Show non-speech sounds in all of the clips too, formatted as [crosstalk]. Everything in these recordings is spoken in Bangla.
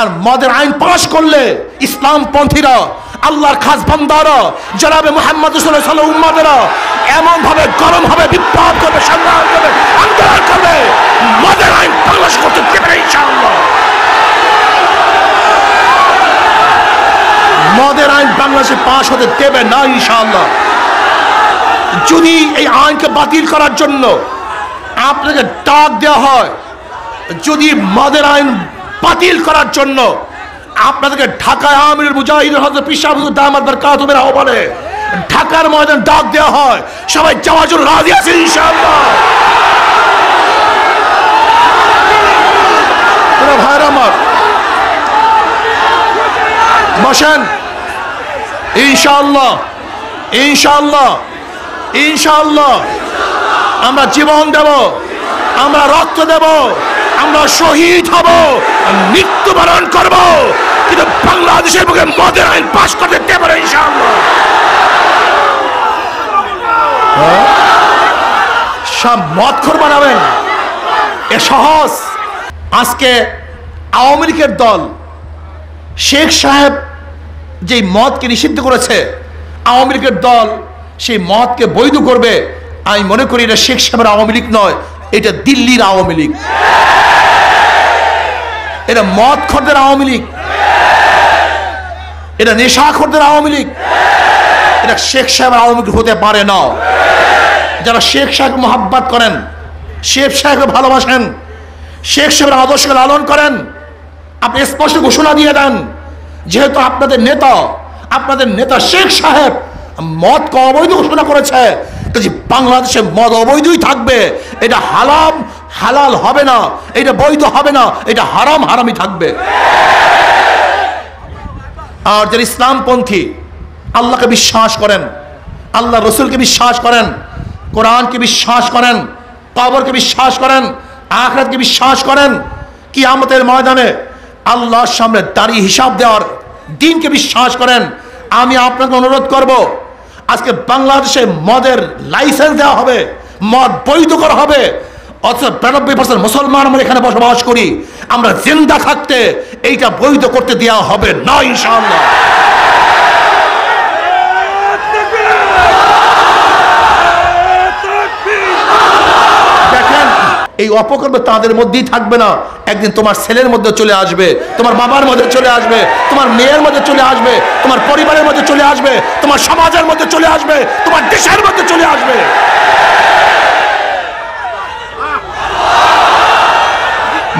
আর মদের আইন পাশ করলে ইসলাম পন্থীরা আল্লাহর খাস বান্দারা জনাবে মোহাম্মদ উম্মাদেরা এমন ভাবে গরম হবে বিপ্লব করবে, সংগ্রাম করবে, আন্দোলন করবে, মদের আইন বাংলাদেশ করতে দেবে মদের আইন বাংলাদেশে পাশ হতে দেবে না ইনশাআল্লাহ। যদি এই আইনকে বাতিল করার জন্য আপনাকে ডাক দেওয়া হয়, যদি মদের আইন বাতিল করার জন্য আপনাদেরকে ঢাকায় আমির মুজাহিদ হজরত পিসাব দামাত বরকাতুমের আহ্বানে ঢাকার ময়দান ডাক দেওয়া হয়। সবাই যাওয়ার জন্য রাজি আছে ইনশাআল্লাহ। আমরা জীবন দেব। আমরা রক্ত দেব। আমরা শহীদ হব মৃত্যুবরণ করব। কিন্তু বাংলাদেশের বুকে মদের আইন পাশ করতে দেব হ্যাঁ? সব মদ খোর বানাবেন। এ সহজ। আজকে আওয়ামী লীগের দল শেখ সাহেব যে মদকে নিষিদ্ধ করেছে, আওয়ামী লীগের দল সেই মদকে বৈধ করবে, আমি মনে করি এটা শেখ সাহেবের আওয়ামী লীগ নয়, এটা দিল্লির আওয়ামী লীগ। এটা মদ খরদের আওয়ামী লীগ। এটা নেশাখরদের আওয়ামী লীগ। এটা শেখ সাহেবের আওয়ামী লীগ হতে পারে না। যারা শেখ সাহেব মোহাব্বত করেন, শেখ সাহেবকে ভালোবাসেন, শেখ সাহেবের আদর্শকে লালন করেন, আপনি স্পষ্ট ঘোষণা দিয়ে দেন, যেহেতু আপনাদের নেতা আপনাদের নেতা শেখ সাহেব মদকে অবৈধ ঘোষণা করেছে, তো যে বাংলাদেশে মদ অবৈধই থাকবে, এটা হালাম হালাল হবে না, এটা বৈধ হবে না, এটা হারাম হারামই থাকবে। আর যারা ইসলামপন্থী, আল্লাহকে বিশ্বাস করেন, আল্লাহ রসুলকে বিশ্বাস করেন, কোরআনকে বিশ্বাস করেন, কবরকে বিশ্বাস করেন, আখরাতকে বিশ্বাস করেন কি আমাদের ময়দানে আল্লাহর সামনে দাঁড়িয়ে হিসাব দেওয়ার দিনকে বিশ্বাস করেন, আমি আপনাকে অনুরোধ করব, আজকে বাংলাদেশে মদের লাইসেন্স দেওয়া হবে, মদ বৈধ করা হবে এই অপকর্ম তাদের মধ্যেই থাকবে না। একদিন তোমার ছেলের মধ্যে চলে আসবে, তোমার বাবার মধ্যে চলে আসবে, তোমার মেয়ের মধ্যে চলে আসবে, তোমার পরিবারের মধ্যে চলে আসবে, তোমার সমাজের মধ্যে চলে আসবে, তোমার দেশের মধ্যে চলে আসবে।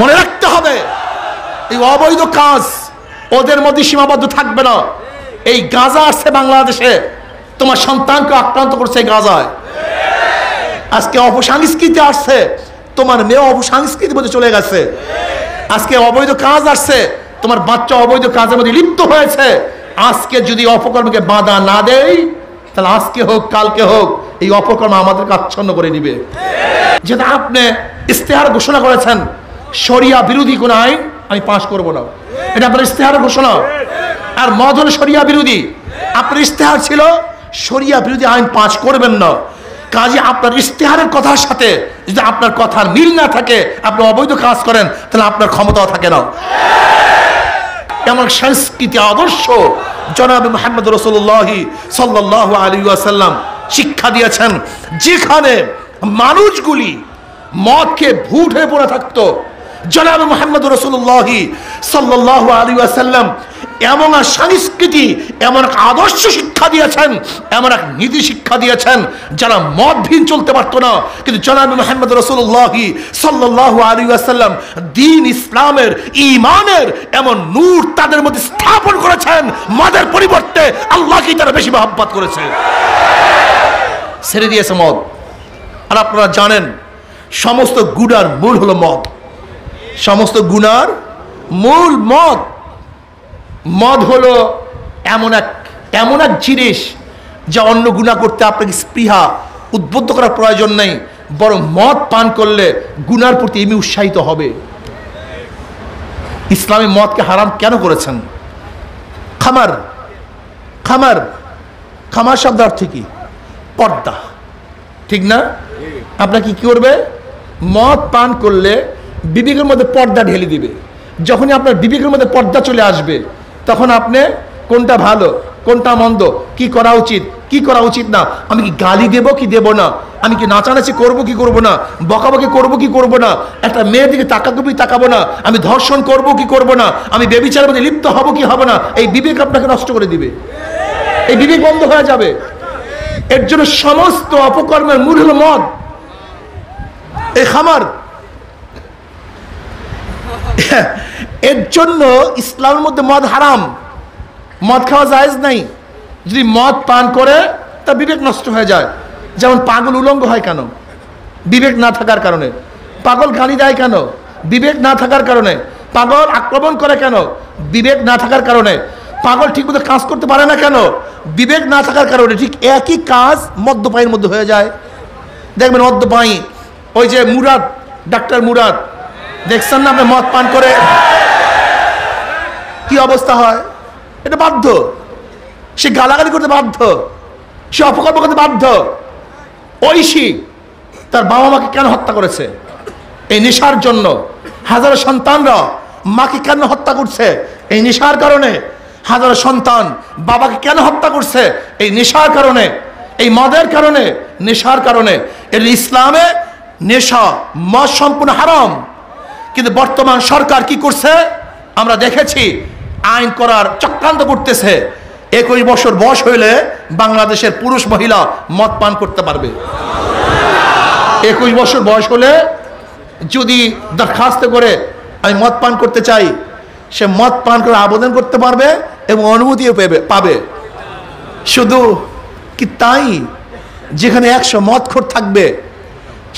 মনে রাখতে হবে। এই অবৈধ কাজ ওদের মধ্যে সীমাবদ্ধ থাকবে না। এই গাঁজা আসছে বাংলাদেশে। তোমার সন্তানকে আক্রান্ত করছে গাঁজায়। আজকে অপসংস্কৃতি আসছে। তোমার মেয়ে অপসংস্কৃতির মধ্যে চলে গেছে। আজকে অবৈধ কাজ আসছে। তোমার বাচ্চা অবৈধ কাজের মধ্যে লিপ্ত হয়েছে। আজকে যদি অপকর্মকে বাধা না দেয় তাহলে আজকে হোক, কালকে হোক, এই অপকর্ম আমাদেরকে আচ্ছন্ন করে নিবে যেটা আপনি ইস্তেহার ঘোষণা করেছেন শরিয়া বিরোধী কোন আইন আমি পাশ করব না। এটা আপনার ইস্তেহার ঘোষণা। আর মদ শরিয়া বিরোধী, আপনার ইস্তেহার ছিল শরিয়া বিরোধী আইন পাশ করবেন না। কাজে আপনার ইস্তেহারের কথার সাথে যদি আপনার কথার মিল না থাকে, আপনি অবৈধ কাজ করেন, তাহলে আপনার ক্ষমতাও থাকে না। এমন সংস্কৃতি আদর্শ জনাব মোহাম্মদ রসুল্লাহি সাল্লাহ আলী আসাল্লাম শিক্ষা দিয়েছেন, যেখানে মানুষগুলি মদকে ভুট হয়ে পড়ে থাকতো। জনাব মোহাম্মদ রসুল্লাহি সাল্লাহ আলী আসাল্লাম এমন এক সংস্কৃতি, এমন এক আদর্শ শিক্ষা দিয়েছেন, এমন এক নীতি শিক্ষা দিয়েছেন যারা মদ ভিন চলতে পারতো না। কিন্তু জনাব মোহাম্মদ রসুল্লাহি সাল্লাহ আলী আসাল্লাম দিন ইসলামের ইমানের এমন নূর তাদের মধ্যে স্থাপন করেছেন। মদের পরিবর্তে আল্লাহকেই তারা বেশি মহাব্বাত করেছে। ছেড়ে দিয়েছে মদ। আর আপনারা জানেন, সমস্ত গুণার মূল হলো মদ। সমস্ত গুণার মূল মদ। মদ হলো এমন এক এমন এক জিনিস যা অন্য গুণা করতে আপনাকে স্পৃহা উদ্বুদ্ধ করার প্রয়োজন নেই, বরং মদ পান করলে গুনার প্রতি এমনি উৎসাহিত হবে। ইসলামী মদকে হারাম কেন করেছেন? খামার খামার খামার শব্দ অর্থ কি? পর্দা। ঠিক না? আপনাকে কি করবে? মদ পান করলে বিবেকের মধ্যে পর্দা ঢেলে দিবে। যখনই আপনার বিবেকের মধ্যে পর্দা চলে আসবে, তখন আপনি কোনটা ভালো, কোনটা মন্দ, কি করা উচিত, কি করা উচিত না, আমি কি গালি দেব, কি দেব না, আমি কি নাচানাচি করব, কি করব না, বকাবকি করব, কি করব না, একটা মেয়ের দিকে তাকাবো কি তাকাবো না, আমি ধর্ষণ করব, কি করব না, আমি বেবিচারের মধ্যে লিপ্ত হব, কি হব না, এই বিবেক আপনাকে নষ্ট করে দিবে। এই বিবেক বন্ধ হয়ে যাবে। এর জন্য সমস্ত অপকর্মের মূল হলো মদ। এই খামার [coughs] এর জন্য ইসলামের মধ্যে মদ হারাম। মদ খাওয়া জায়েজ নাই। যদি মদ পান করে, তা বিবেক নষ্ট হয়ে যায়। যেমন পাগল উলঙ্গ হয় কেন? বিবেক না থাকার কারণে। পাগল গালি দেয় কেন? বিবেক না থাকার কারণে। পাগল আক্রমণ করে কেন? বিবেক না থাকার কারণে। পাগল ঠিকমতো কাজ করতে পারে না কেন? বিবেক না থাকার কারণে। ঠিক একই কাজ মদ্যপায়ীর মধ্যে হয়ে যায়। দেখবেন মদ্যপায়ী ওই যে মুরাদ, ডাক্তার মুরাদ দেখছেন না আপনি মদ পান করে? কি অবস্থা হয়? এটা বাধ্য। সে গালাগালি করতে বাধ্য। সে অপকর্ম করতে বাধ্য। ঐশী, তার বাবা মাকে কেন হত্যা করেছে? এই নেশার জন্য হাজারো সন্তানরা মাকে কেন হত্যা করছে? এই নেশার কারণে হাজারো সন্তান বাবাকে কেন হত্যা করছে? এই নেশার কারণে, এই মদের কারণে, নেশার কারণে। এর ইসলামে নেশা, মদ সম্পূর্ণ হারাম। কিন্তু বর্তমান সরকার কি করছে? আমরা দেখেছি আইন করার চক্রান্ত করতেছে। একুশ বছর বয়স হইলে বাংলাদেশের পুরুষ মহিলা মদ পান করতে পারবে। একুশ বছর বয়স হলে যদি দরখাস্ত করে আমি মদ পান করতে চাই, সে মদ পান করে আবেদন করতে পারবে এবং অনুমতিও পেবে, পাবে। শুধু কি তাই? যেখানে একশো মদ খোর থাকবে,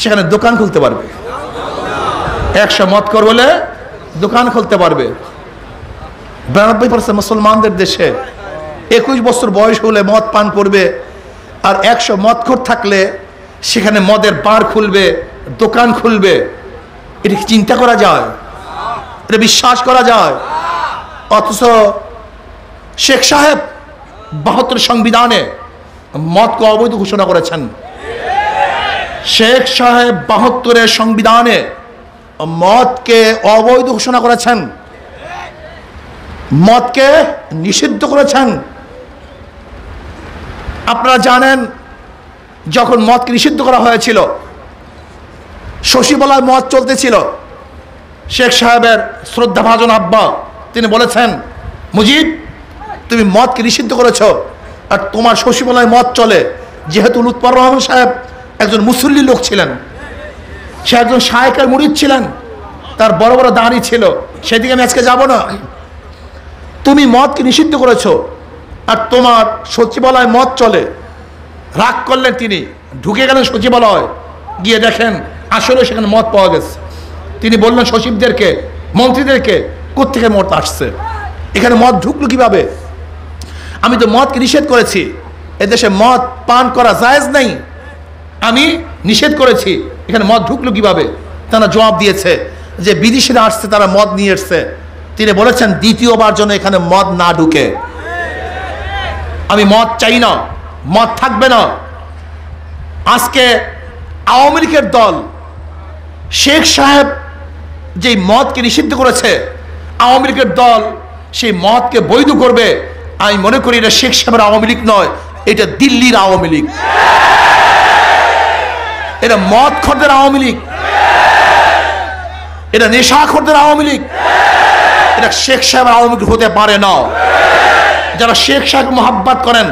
সেখানে দোকান খুলতে পারবে। একশো মত কর বলে দোকান খুলতে পারবে। বিরানব্বই পার্সেন্ট মুসলমানদের দেশে একুশ বছর বয়স হলে মদ পান করবে আর একশো মদখোর থাকলে সেখানে মদের বার খুলবে, দোকান খুলবে। এটা চিন্তা করা যায়? এটা বিশ্বাস করা যায়? অথচ শেখ সাহেব বাহাত্তর সংবিধানে মদকে অবৈধ ঘোষণা করেছেন। শেখ সাহেব বাহাত্তরের সংবিধানে মদকে অবৈধ ঘোষণা করেছেন। মদকে নিষিদ্ধ করেছেন। আপনারা জানেন, যখন মদকে নিষিদ্ধ করা হয়েছিল, শশীবলায় মদ চলতেছিল। শেখ সাহেবের শ্রদ্ধা শ্রদ্ধাভাজন আব্বা, তিনি বলেছেন, মুজিব, তুমি মদকে নিষিদ্ধ করেছ, আর তোমার শশীবলায় মদ চলে। যেহেতু লুৎপর রহমান সাহেব একজন মুসল্লি লোক ছিলেন সে একজন শায়কের মুড়িদ ছিলেন। তার বড় বড় দাঁড়ি ছিল। সেদিকে আমি আজকে যাব না। তুমি মদকে নিষিদ্ধ করেছ আর তোমার সচিবালয় মদ চলে। রাগ করলেন তিনি। ঢুকে গেলেন সচিবালয়। গিয়ে দেখেন আসলে সেখানে মদ পাওয়া গেছে। তিনি বললেন, সচিবদেরকে, মন্ত্রীদেরকে কোথেকে মদ আসছে? এখানে মদ ঢুকলো কীভাবে? আমি তো মদকে নিষেধ করেছি। এদেশে মদ পান করা জায়েজ নেই। আমি নিষেধ করেছি। এখানে মদ ঢুকলো কীভাবে? তারা জবাব দিয়েছে যে বিদেশিরা আসছে, তারা মদ নিয়ে এসছে। তিনি বলেছেন, দ্বিতীয়বার জন্য এখানে মদ না ঢুকে। আমি মদ চাই না, মদ থাকবে না। আজকে আওয়ামী লীগের দল, শেখ সাহেব যে মদকে নিষিদ্ধ করেছে, আওয়ামী লীগের দল সেই মদকে বৈধ করবে। আমি মনে করি এটা শেখ সাহেবের আওয়ামী লীগ নয়, এটা দিল্লির আওয়ামী লীগ। এটা মদ খরদের আওয়ামী লীগ। এটা নেশাখরদের আওয়ামী লীগ। এটা শেখ সাহেবের আওয়ামী লীগ হতে পারে না। যারা শেখ সাহেব মোহাব্বত করেন,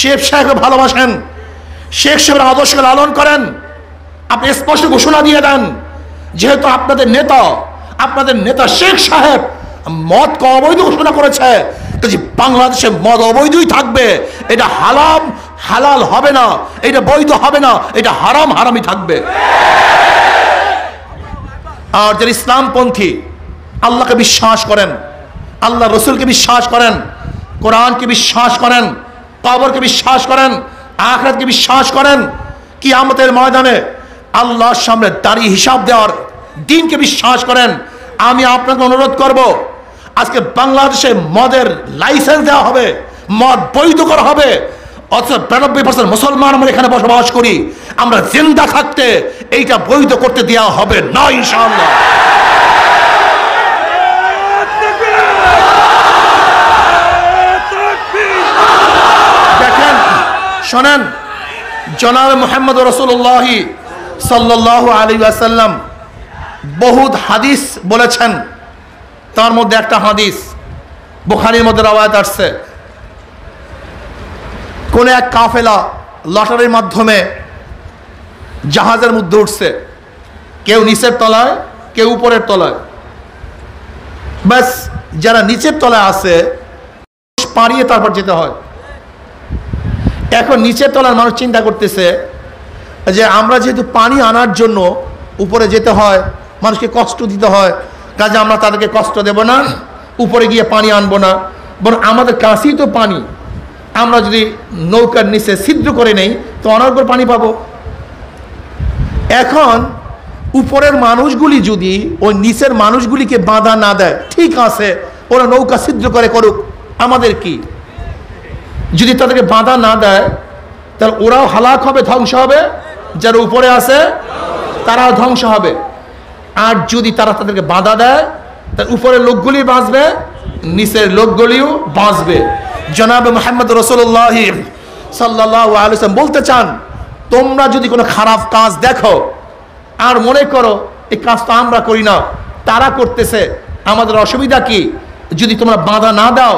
শেখ সাহেবকে ভালোবাসেন, শেখ সাহেবের আদর্শকে লালন করেন, আপনি স্পষ্ট ঘোষণা দিয়ে দেন, যেহেতু আপনাদের নেতা আপনাদের নেতা শেখ সাহেব মদকে অবৈধ ঘোষণা করেছে বাংলাদেশে মদ অবৈধই থাকবে, এটা হালাম হালাল হবে না, এটা বৈধ হবে না, এটা হারাম হারামই থাকবে। আর যারা ইসলামপন্থী, আল্লাহকে বিশ্বাস করেন আল্লাহ রসুলকে বিশ্বাস করেন, কোরআনকে বিশ্বাস করেন কবরকে বিশ্বাস করেন, আখরাতকে বিশ্বাস করেন কি আমাদের ময়দানে আল্লাহর সামনে দাঁড়িয়ে হিসাব দেওয়ার দিনকে বিশ্বাস করেন, আমি আপনাকে অনুরোধ করব, আজকে বাংলাদেশে মদের লাইসেন্স দেওয়া হবে, মদ বৈধ করা হবে অর্থাৎ বিরানব্বই পার্সেন্ট মুসলমান আমরা এখানে বসবাস করি। আমরা জিন্দা থাকতে এইটা বৈধ করতে দেওয়া হবে না শোনেন, জনাব মোহাম্মদ রসুল্লাহি সাল্লাহ আলী আসাল্লাম বহুত হাদিস বলেছেন। তার মধ্যে একটা হাদিস, বুখারির মধ্যে রাওয়াত আসছে। কোন এক কাফেলা লটারির মাধ্যমে জাহাজের মধ্যে উঠছে। কেউ নিচের তলায়, কেউ উপরের তলায়। ব্যাস, যারা নিচের তলায় আছে পাড়িয়ে তারপর যেতে হয়। এখন নিচের তলার মানুষ চিন্তা করতেছে যে আমরা যেহেতু পানি আনার জন্য উপরে যেতে হয়, মানুষকে কষ্ট দিতে হয়, কাজে আমরা তাদেরকে কষ্ট দেব না, উপরে গিয়ে পানি আনব না। বরং আমাদের কাছেই তো পানি। আমরা যদি নৌকার নিচে ছিদ্র করে নেই, তো অনর্গল পানি পাবো। এখন উপরের মানুষগুলি যদি ওই নিচের মানুষগুলিকে বাধা না দেয়, ঠিক আছে, ওরা নৌকা ছিদ্র করে করুক, আমাদের কি? যদি তাদেরকে বাধা না দেয়, তাহলে ওরাও হালাক হবে, ধ্বংস হবে, যারা উপরে আছে, তারাও ধ্বংস হবে। আর যদি তারা তাদেরকে বাধা দেয় তার উপরের লোকগুলি বাঁচবে, নিচের লোকগুলিও বাঁচবে। জনাব মোহাম্মদ রসুল্লাহ সাল্লাহ আলসালাম বলতে চান, তোমরা যদি কোনো খারাপ কাজ দেখো আর মনে করো এই কাজ তো আমরা করি না, তারা করতেছে, আমাদের অসুবিধা কি? যদি তোমরা বাধা না দাও,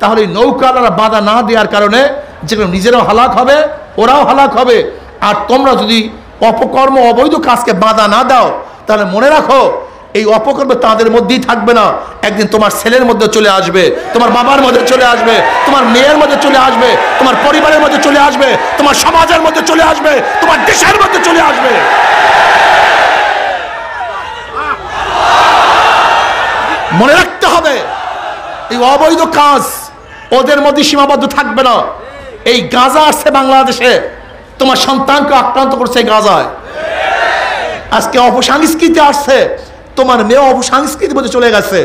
তাহলে নৌকালারা বাধা না দেওয়ার কারণে যেগুলো নিজেরাও হালাক হবে, ওরাও হালাক হবে। আর তোমরা যদি অপকর্ম, অবৈধ কাজকে বাধা না দাও, তাহলে মনে রাখো এই অপকর্ম তাদের মধ্যেই থাকবে না। একদিন তোমার ছেলের মধ্যে চলে আসবে, তোমার বাবার মধ্যে চলে আসবে, তোমার মেয়ের মধ্যে চলে আসবে, তোমার পরিবারের মধ্যে চলে আসবে, তোমার সমাজের মধ্যে চলে আসবে, তোমার দেশের মধ্যে চলে আসবে। মনে রাখতে হবে, এই অবৈধ কাজ ওদের মধ্যে সীমাবদ্ধ থাকবে না। এই গাঁজা আসছে বাংলাদেশে, তোমার সন্তানকে আক্রান্ত করছে গাঁজায়। আজকে অপসংস্কৃতি আসছে তোমার মেয়ে অপসংস্কৃতির মধ্যে চলে গেছে।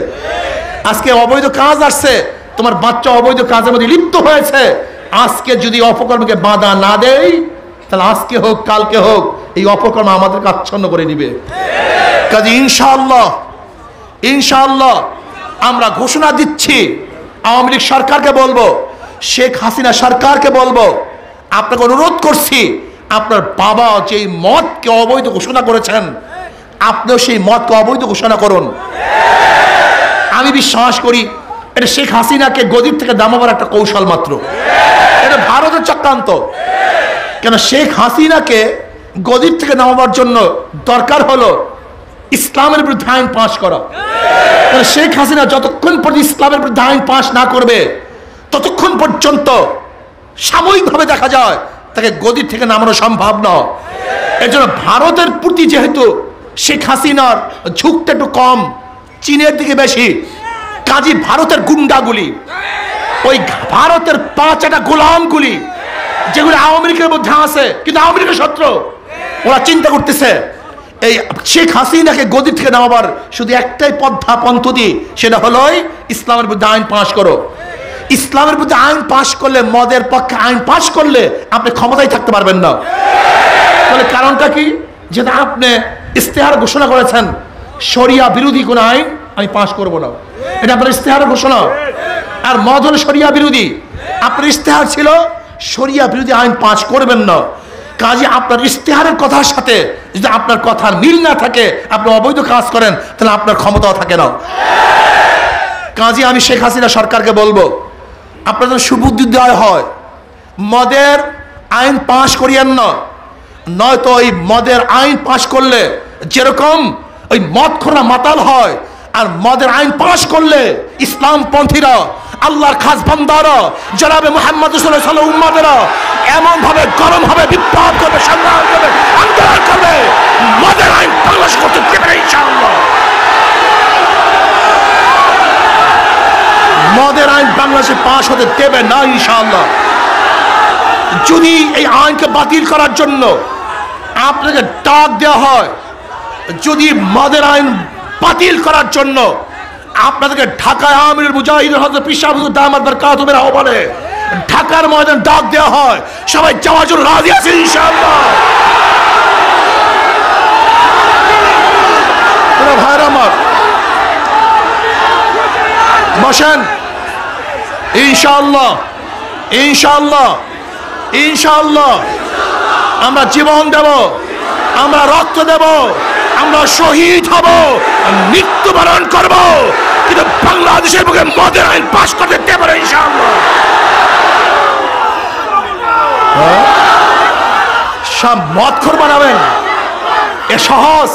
আজকে অবৈধ কাজ আসছে, তোমার বাচ্চা অবৈধ কাজের মধ্যে লিপ্ত হয়েছে। আজকে যদি অপকর্মকে বাধা না দেয় তাহলে আজকে হোক, কালকে হোক, এই অপকর্ম আমাদেরকে আচ্ছন্ন করে নিবে। কাজে ইনশাআল্লাহ ইনশাআল্লাহ আমরা ঘোষণা দিচ্ছি, আওয়ামী লীগ সরকারকে বলব, শেখ হাসিনা সরকারকে বলব, আপনাকে অনুরোধ করছি, আপনার বাবা যেই মতকে অবৈধ ঘোষণা করেছেন আপনিও সেই মতকে অবৈধ ঘোষণা করুন। আমি বিশ্বাস করি, এটা শেখ হাসিনাকে গদির থেকে দামাবার একটা কৌশল মাত্র। এটা ভারতের চক্রান্ত। কেন শেখ হাসিনাকে গদির থেকে নামাবার জন্য দরকার হলো ইসলামের বিরুদ্ধে আইন পাশ করা। কারণ শেখ হাসিনা যতক্ষণ পর্যন্ত ইসলামের বিরুদ্ধে আইন পাশ না করবে, ততক্ষণ পর্যন্ত সাময়িকভাবে দেখা যায় তাকে গদির থেকে নামানো সম্ভব নয়। এর জন্য ভারতের প্রতি যেহেতু শেখ হাসিনার ঝুঁকটা একটু কম, চীনের দিকে বেশি। কাজী ভারতের গুন্ডাগুলি, ওই ভারতের পাঁচটা গোলামগুলি, যেগুলো আওয়ামী লীগের মধ্যে আছে, কিন্তু আওয়ামী লীগের শত্রু। ওরা চিন্তা করতেছে, এই শেখ হাসিনাকে গদি থেকে নামাবার শুধু একটাই পদ্ধা পন্থতি সেটা হলো ইসলামের বিরুদ্ধে আইন পাশ করো। ইসলামের বিরুদ্ধে আইন পাশ করলে, মদের পক্ষে আইন পাশ করলে আপনি ক্ষমতায় থাকতে পারবেন না। তাহলে কারণটা কি? যেটা আপনি ইস্তেহার ঘোষণা করেছেন। শরিয়া বিরোধী কোন আইন আমি পাশ করব না। এটা আপনার ইস্তেহার ঘোষণা। আর মদ হলো শরিয়া বিরোধী, আপনার ইস্তেহার ছিল, শরিয়া বিরোধী আইন পাশ করবেন না। কাজে আপনার ইস্তেহারের কথার সাথে যদি আপনার কথার মিল না থাকে, আপনি অবৈধ কাজ করেন, তাহলে আপনার ক্ষমতাও থাকে না। কাজে আমি শেখ হাসিনা সরকারকে বলব আপনার আপনাদের সুবুদ্ধি দেওয়া হয়। মদের আইন পাশ করিয়েন না। নয়তো ওই মদের আইন পাশ করলে যেরকম ওই মদ খোরা মাতাল হয়, আর মদের আইন পাশ করলে ইসলাম পন্থীরা আল্লাহর খাস বান্দারা, জনাবে মোহাম্মদ উম্মাদেরা এমন ভাবে গরম হবে বিপ্লব করবে, সংগ্রাম করবে, আন্দোলন করবে, মদের আইন বাংলাদেশ করতে দেবে ইনশাআল্লাহ। মদের আইন বাংলাদেশে পাশ হতে দেবে না ইনশাআল্লাহ। যদি এই আইনকে বাতিল করার জন্য আপনাকে ডাক দেওয়া হয়। যদি মদের আইন বাতিল করার জন্য আপনাদেরকে ঢাকায় আমির মুজাহিদ হজরত পিসাব দামাত বরকাতুমের আহ্বানে ঢাকার ময়দান ডাক দেওয়া হয়। সবাই যাওয়ার জন্য রাজি আছে ইনশাআল্লাহ। ভাইরা আমার, বসেন। ইনশাআল্লাহ ইনশাআল্লাহ ইনশাআল্লাহ। আমরা জীবন দেব, আমরা রক্ত দেব, আমরা শহীদ হব মৃত্যুবরণ করব। কিন্তু বাংলাদেশের বুকে মদের আইন পাশ করতে দেব হ্যাঁ? সব মদ খোর বানাবেন। এ সহজ।